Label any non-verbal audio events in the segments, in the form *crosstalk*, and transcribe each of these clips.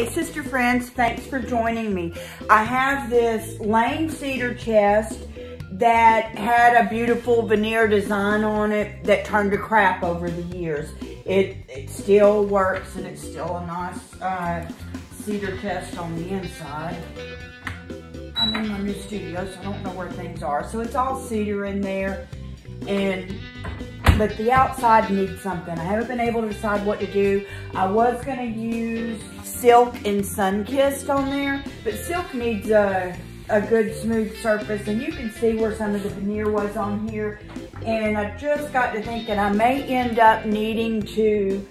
Hey, sister friends, thanks for joining me. I have this Lane cedar chest that had a beautiful veneer design on it that turned to crap over the years. It, it still works and it's still a nice uh, cedar chest on the inside. I'm in my new studio, so I don't know where things are. So it's all cedar in there. And but the outside needs something. I haven't been able to decide what to do. I was gonna use silk and sun-kissed on there, but silk needs a, a good smooth surface and you can see where some of the veneer was on here. And I just got to thinking I may end up needing to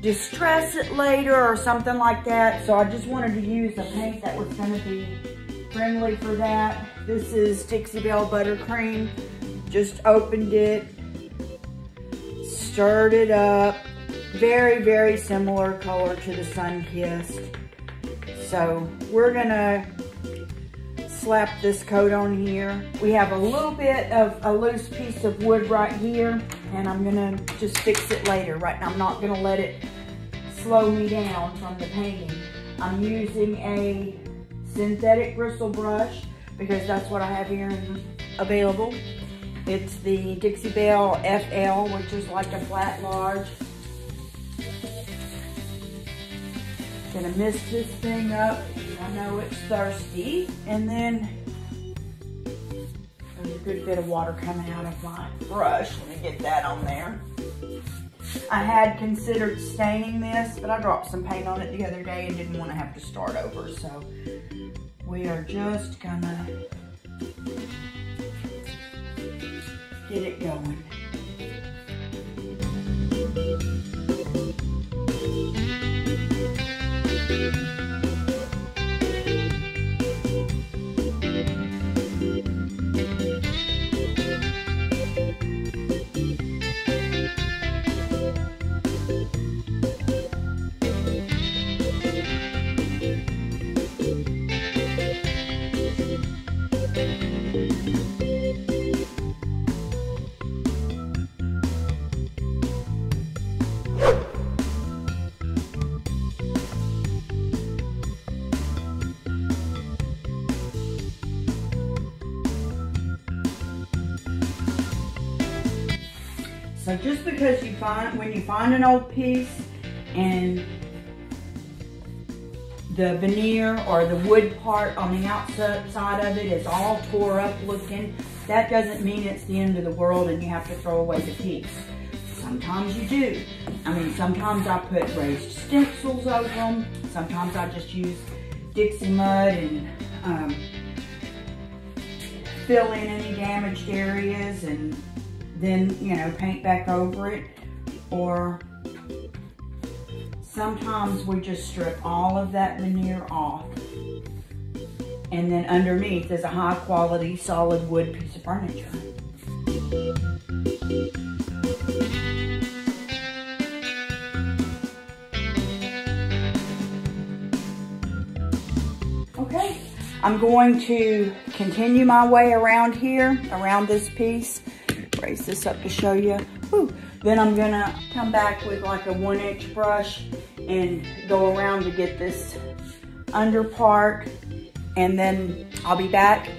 distress it later or something like that. So I just wanted to use a paint that was gonna be friendly for that. This is Dixie Belle Buttercream. Just opened it, stirred it up. Very, very similar color to the Sun-Kissed. So we're gonna slap this coat on here. We have a little bit of a loose piece of wood right here and I'm gonna just fix it later. Right now I'm not gonna let it slow me down from the painting. I'm using a synthetic bristle brush because that's what I have here available. It's the Dixie Belle FL, which is like a flat large. Gonna mist this thing up. I know it's thirsty. And then there's a good bit of water coming out of my brush. Let me get that on there. I had considered staining this, but I dropped some paint on it the other day and didn't want to have to start over. So we are just gonna get it going. So just because you find, when you find an old piece and the veneer or the wood part on the outside of it is all tore up looking, that doesn't mean it's the end of the world and you have to throw away the piece. Sometimes you do. I mean, sometimes I put raised stencils over them. Sometimes I just use Dixie mud and um, fill in any damaged areas and then, you know, paint back over it. Or sometimes we just strip all of that veneer off. And then underneath is a high quality solid wood piece of furniture. Okay, I'm going to continue my way around here, around this piece raise this up to show you. Whew. Then I'm gonna come back with like a one inch brush and go around to get this under part and then I'll be back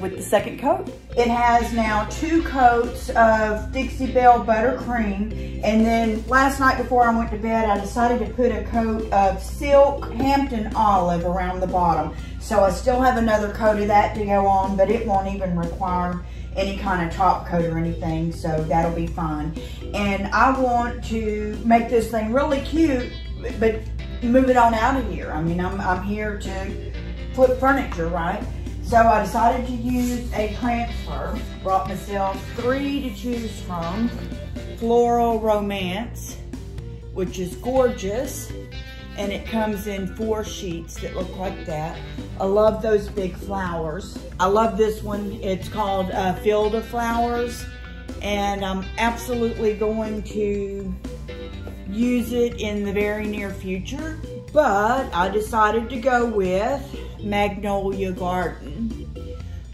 with the second coat. It has now two coats of Dixie Belle Buttercream. And then last night before I went to bed, I decided to put a coat of Silk Hampton Olive around the bottom. So I still have another coat of that to go on, but it won't even require any kind of top coat or anything, so that'll be fine. And I want to make this thing really cute, but move it on out of here. I mean, I'm, I'm here to flip furniture, right? So I decided to use a transfer. Brought myself three to choose from. Floral Romance, which is gorgeous and it comes in four sheets that look like that. I love those big flowers. I love this one. It's called uh, Field of Flowers, and I'm absolutely going to use it in the very near future, but I decided to go with Magnolia Garden.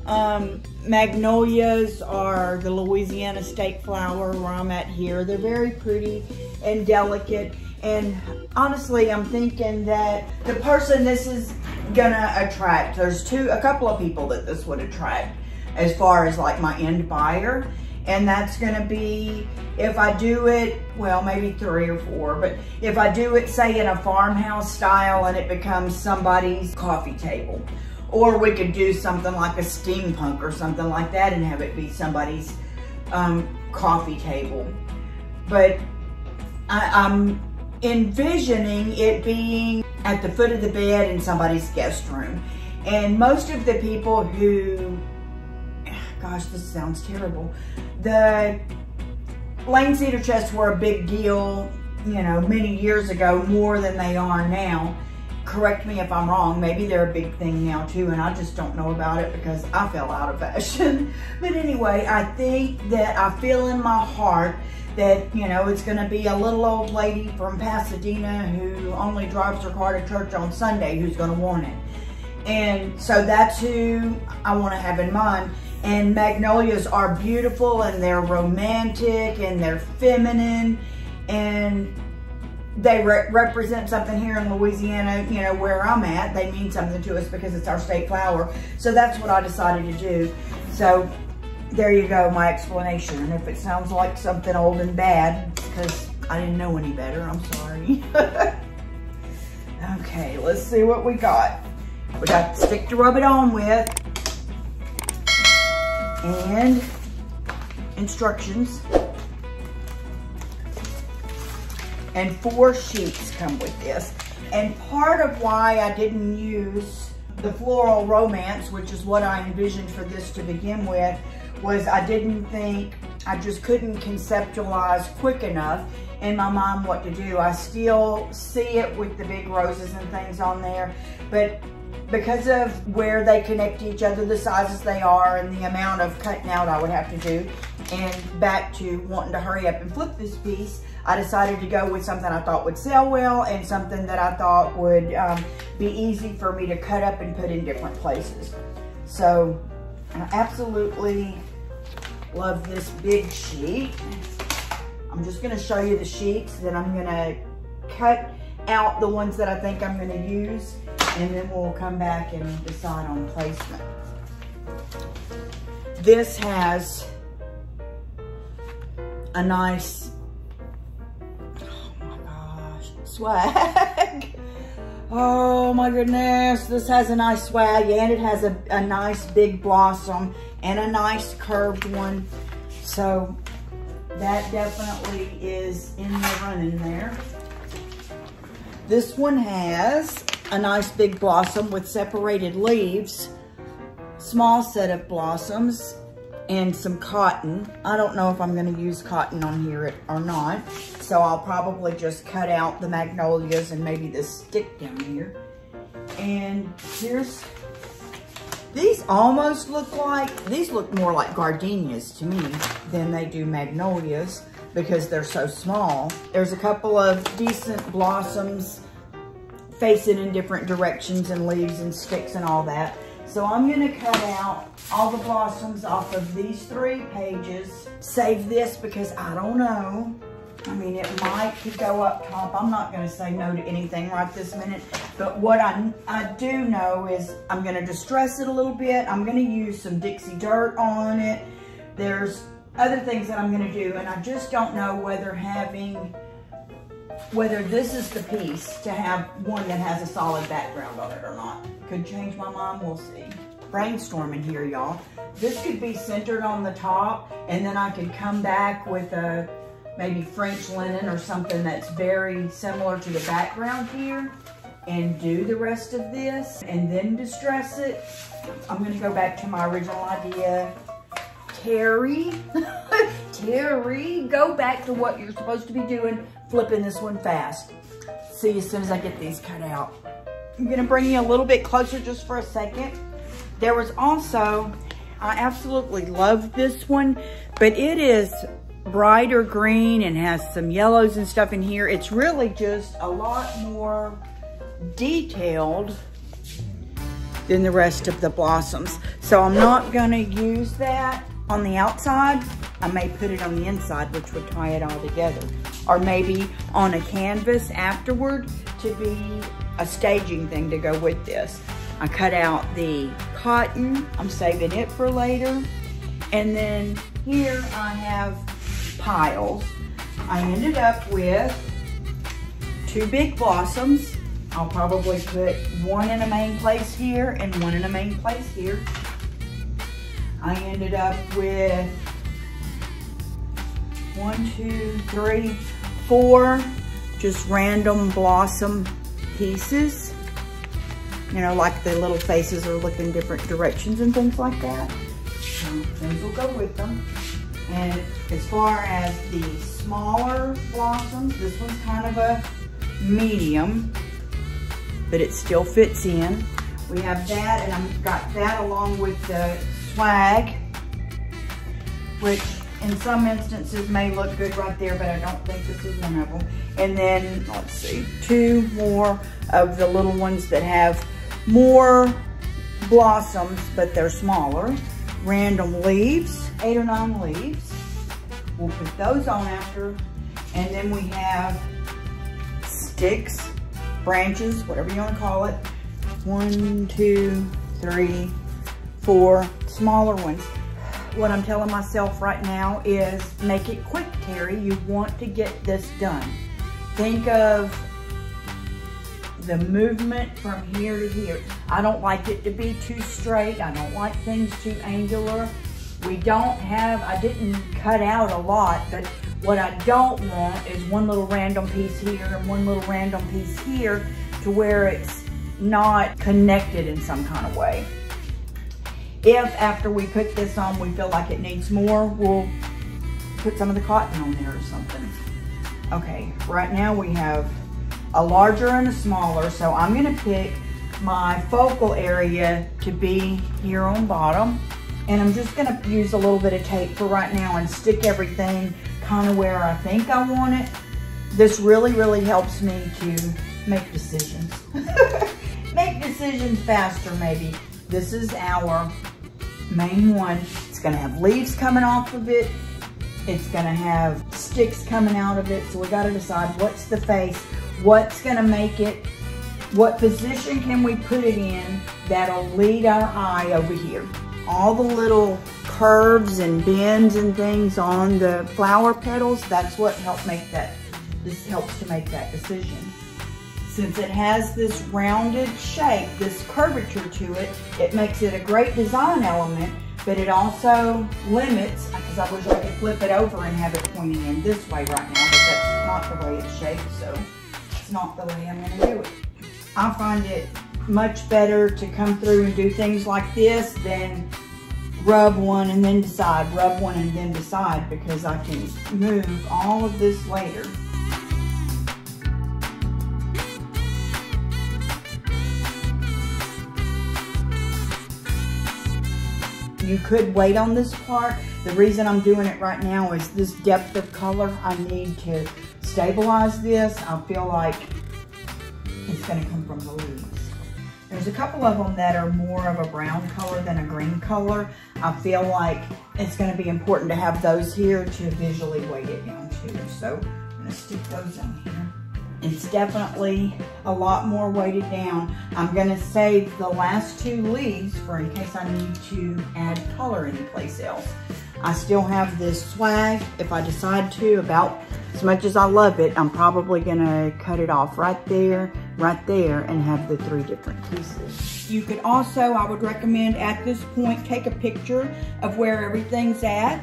Um, magnolias are the Louisiana state flower where I'm at here. They're very pretty and delicate And honestly, I'm thinking that the person this is gonna attract, there's two, a couple of people that this would attract as far as like my end buyer. And that's gonna be, if I do it, well, maybe three or four, but if I do it, say in a farmhouse style and it becomes somebody's coffee table, or we could do something like a steampunk or something like that and have it be somebody's um, coffee table. But I, I'm envisioning it being at the foot of the bed in somebody's guest room. And most of the people who, gosh, this sounds terrible. The Lane cedar chests were a big deal, you know, many years ago, more than they are now correct me if I'm wrong, maybe they're a big thing now too, and I just don't know about it because I fell out of fashion. *laughs* but anyway, I think that I feel in my heart that, you know, it's gonna be a little old lady from Pasadena who only drives her car to church on Sunday who's gonna want it. And so that's who I wanna have in mind. And magnolias are beautiful and they're romantic and they're feminine and they re represent something here in Louisiana, you know, where I'm at. They mean something to us because it's our state flower. So that's what I decided to do. So there you go, my explanation. And if it sounds like something old and bad, because I didn't know any better, I'm sorry. *laughs* okay, let's see what we got. We got the stick to rub it on with. And instructions. And four sheets come with this. And part of why I didn't use the floral romance, which is what I envisioned for this to begin with, was I didn't think, I just couldn't conceptualize quick enough in my mind what to do. I still see it with the big roses and things on there, but because of where they connect to each other, the sizes they are, and the amount of cutting out I would have to do, and back to wanting to hurry up and flip this piece, I decided to go with something I thought would sell well and something that I thought would um, be easy for me to cut up and put in different places. So I absolutely love this big sheet. I'm just gonna show you the sheets, then I'm gonna cut out the ones that I think I'm gonna use, and then we'll come back and decide on placement. This has a nice swag. Oh my goodness, this has a nice swag and it has a, a nice big blossom and a nice curved one. So that definitely is in the running there. This one has a nice big blossom with separated leaves, small set of blossoms, and some cotton. I don't know if I'm gonna use cotton on here or not. So I'll probably just cut out the magnolias and maybe the stick down here. And here's, these almost look like, these look more like gardenias to me than they do magnolias because they're so small. There's a couple of decent blossoms facing in different directions and leaves and sticks and all that. So I'm gonna cut out all the blossoms off of these three pages. Save this because I don't know. I mean, it might could go up top. I'm not gonna say no to anything right this minute. But what I, I do know is I'm gonna distress it a little bit. I'm gonna use some Dixie Dirt on it. There's other things that I'm gonna do and I just don't know whether having, whether this is the piece to have one that has a solid background on it or not. Could change my mind, we'll see. Brainstorming here, y'all. This could be centered on the top, and then I could come back with a maybe French linen or something that's very similar to the background here and do the rest of this and then distress it. I'm gonna go back to my original idea. Terri, *laughs* Terri, go back to what you're supposed to be doing, flipping this one fast. See you as soon as I get these cut out. I'm gonna bring you a little bit closer just for a second. There was also, I absolutely love this one, but it is brighter green and has some yellows and stuff in here. It's really just a lot more detailed than the rest of the blossoms. So I'm not gonna use that on the outside. I may put it on the inside, which would tie it all together. or maybe on a canvas afterward to be a staging thing to go with this. I cut out the cotton. I'm saving it for later. And then here I have piles. I ended up with two big blossoms. I'll probably put one in a main place here and one in a main place here. I ended up with one, two, three, four just random blossom pieces. You know, like the little faces are looking different directions and things like that. So those will go with them. And as far as the smaller blossoms, this one's kind of a medium, but it still fits in. We have that, and I've got that along with the swag, which in some instances may look good right there, but I don't think this is one of them. And then, let's see, two more of the little ones that have more blossoms, but they're smaller. Random leaves, eight or nine leaves. We'll put those on after. And then we have sticks, branches, whatever you want to call it. One, two, three, four smaller ones what I'm telling myself right now is make it quick, Terri. You want to get this done. Think of the movement from here to here. I don't like it to be too straight. I don't like things too angular. We don't have, I didn't cut out a lot, but what I don't want is one little random piece here and one little random piece here to where it's not connected in some kind of way. If after we put this on, we feel like it needs more, we'll put some of the cotton on there or something. Okay, right now we have a larger and a smaller, so I'm gonna pick my focal area to be here on bottom. And I'm just gonna use a little bit of tape for right now and stick everything kind of where I think I want it. This really, really helps me to make decisions. *laughs* make decisions faster, maybe. This is our main one. It's gonna have leaves coming off of it. It's gonna have sticks coming out of it. So we gotta decide what's the face, what's gonna make it, what position can we put it in that'll lead our eye over here. All the little curves and bends and things on the flower petals, that's what helped make that, this helps to make that decision. Since it has this rounded shape, this curvature to it, it makes it a great design element, but it also limits, because I wish I could flip it over and have it pointing in this way right now, but that's not the way it's shaped, so it's not the way I'm gonna do it. I find it much better to come through and do things like this than rub one and then decide, rub one and then decide, because I can move all of this later. You could wait on this part. The reason I'm doing it right now is this depth of color. I need to stabilize this. I feel like it's gonna come from the leaves. There's a couple of them that are more of a brown color than a green color. I feel like it's gonna be important to have those here to visually weight it down too. So I'm gonna stick those in here. It's definitely a lot more weighted down. I'm gonna save the last two leaves for in case I need to add color anyplace else. I still have this swag. If I decide to, about as much as I love it, I'm probably gonna cut it off right there, right there, and have the three different pieces. You could also, I would recommend at this point, take a picture of where everything's at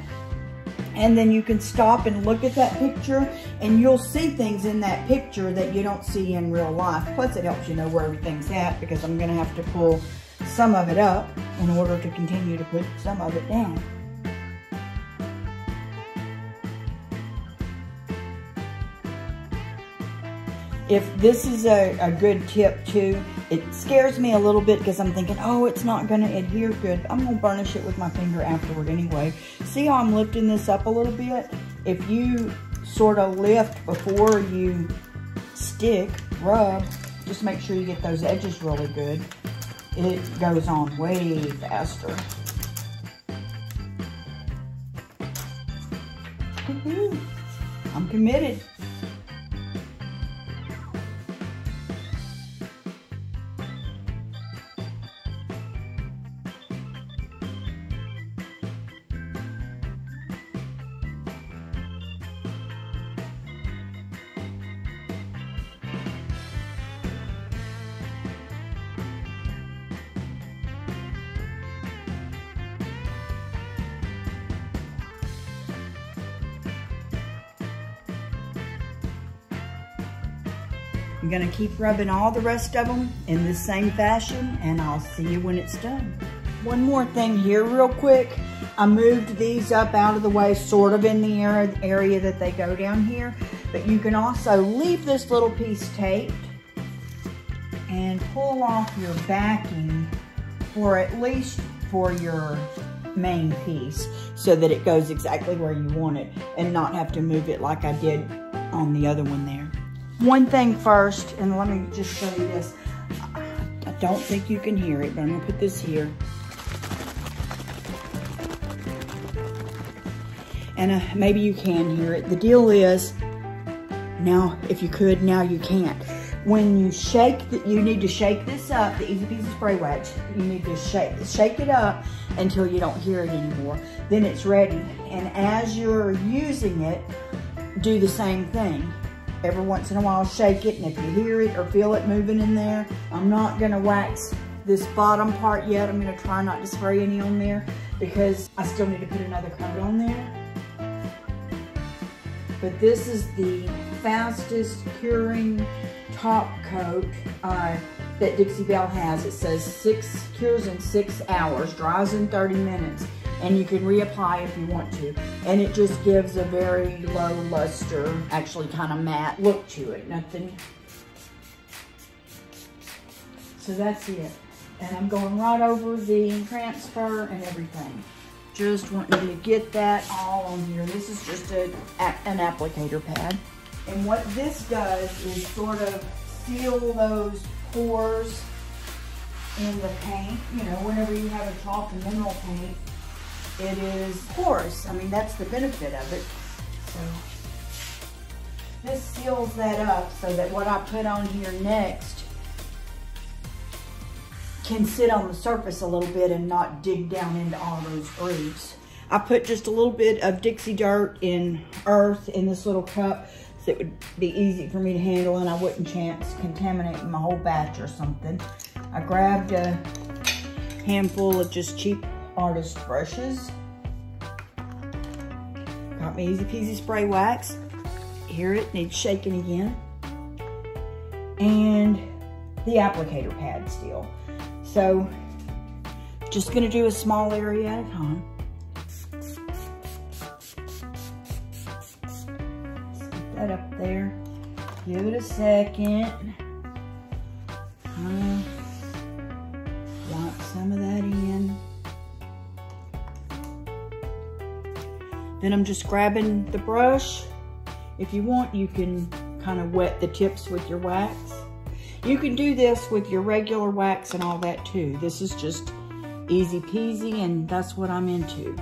and then you can stop and look at that picture and you'll see things in that picture that you don't see in real life. Plus it helps you know where everything's at because I'm gonna have to pull some of it up in order to continue to put some of it down. If this is a, a good tip too, it scares me a little bit because I'm thinking, oh, it's not going to adhere good. I'm going to burnish it with my finger afterward anyway. See how I'm lifting this up a little bit? If you sort of lift before you stick, rub, just make sure you get those edges really good. It goes on way faster. I'm committed. Gonna keep rubbing all the rest of them in the same fashion and I'll see you when it's done. One more thing here real quick. I moved these up out of the way, sort of in the area that they go down here. But you can also leave this little piece taped and pull off your backing for at least for your main piece so that it goes exactly where you want it and not have to move it like I did on the other one there. One thing first, and let me just show you this. I don't think you can hear it, but I'm gonna put this here. and uh, maybe you can hear it. The deal is, now if you could, now you can't. When you shake, the, you need to shake this up, the Easy Peasy Spray Wax, you need to shake, shake it up until you don't hear it anymore. Then it's ready. And as you're using it, do the same thing. Every once in a while, shake it, and if you hear it or feel it moving in there, I'm not gonna wax this bottom part yet. I'm gonna try not to spray any on there because I still need to put another coat on there but this is the fastest curing top coat uh, that Dixie Belle has. It says six cures in six hours, dries in 30 minutes, and you can reapply if you want to. And it just gives a very low luster, actually kind of matte look to it. Nothing. So that's it. And I'm going right over the transfer and everything. Just want you to get that all on here. This is just a, an applicator pad. And what this does is sort of seal those pores in the paint. You know, whenever you have a chalk and mineral paint, it is porous. I mean, that's the benefit of it. So this seals that up so that what I put on here next can sit on the surface a little bit and not dig down into all those grooves. I put just a little bit of Dixie dirt in earth in this little cup so it would be easy for me to handle and I wouldn't chance contaminating my whole batch or something. I grabbed a handful of just cheap artist brushes. Got my easy peasy spray wax. Hear it, needs shaking again. And the applicator pad still. So just gonna do a small area at a time. That up there. Give it a second. Uh, want some of that in. Then I'm just grabbing the brush. If you want, you can kind of wet the tips with your wax. You can do this with your regular wax and all that too. This is just easy peasy and that's what I'm into.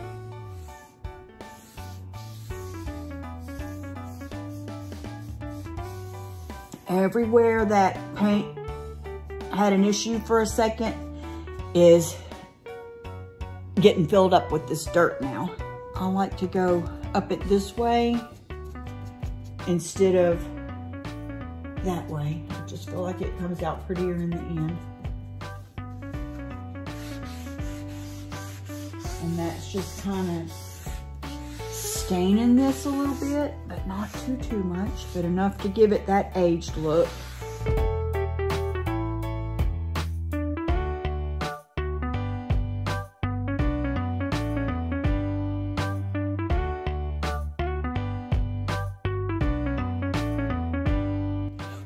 Everywhere that paint had an issue for a second is getting filled up with this dirt now. I like to go up it this way instead of that way. I just feel like it comes out prettier in the end. And that's just kind of staining this a little bit, but not too, too much, but enough to give it that aged look.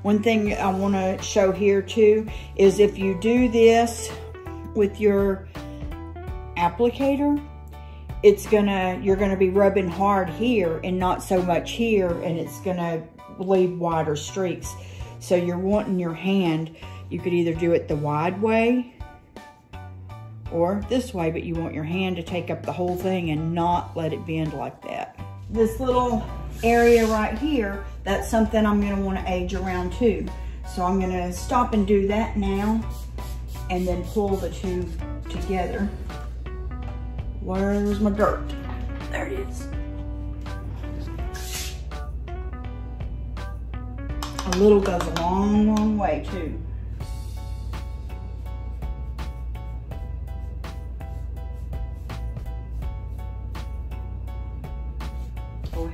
One thing I want to show here too is if you do this with your applicator, it's gonna, you're gonna be rubbing hard here and not so much here and it's gonna leave wider streaks. So you're wanting your hand, you could either do it the wide way or this way, but you want your hand to take up the whole thing and not let it bend like that. This little area right here, that's something I'm gonna wanna age around too. So I'm gonna stop and do that now and then pull the two together. Where's my dirt? There it is. A little goes a long, long way too.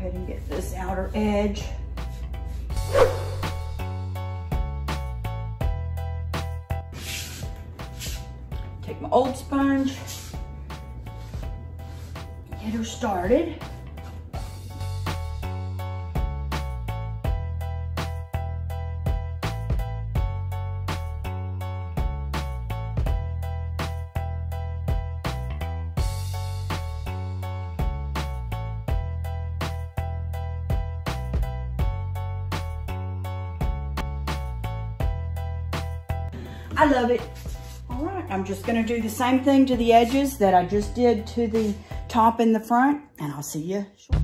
ahead and get this outer edge. Take my old sponge, get her started. I love it. All right, I'm just gonna do the same thing to the edges that I just did to the top and the front, and I'll see you shortly.